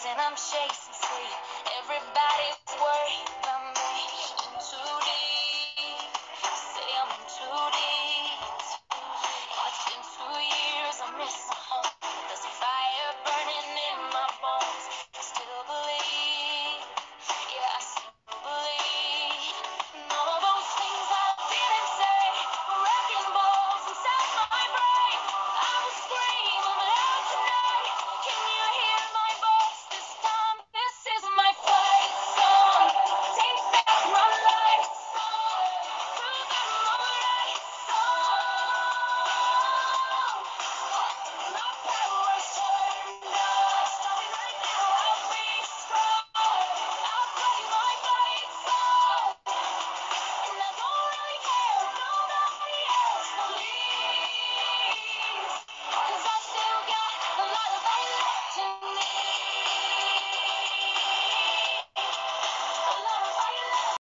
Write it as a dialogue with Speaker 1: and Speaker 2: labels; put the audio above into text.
Speaker 1: clouds and I'm chasing sleep. Everybody's worried about me. I'm too deep. Say I'm too deep. It's been two years. I miss.